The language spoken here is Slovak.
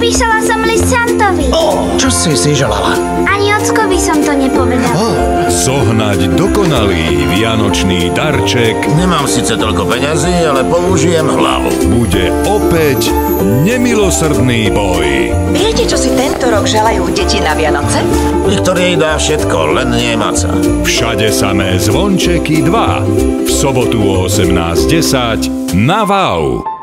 Napísala som list Santovi. Oh, čo si si želala? Ani ockovi som to nepovedala. Oh. Zohnať dokonalý vianočný darček. Nemám síce toľko peňazí, ale použijem hlavu. Bude opäť nemilosrdný boj. Viete, čo si tento rok želajú deti na Vianoce? Viktoria dá všetko, len nie maca. Všade samé zvončeky 2. V sobotu o 18.10 na VAU.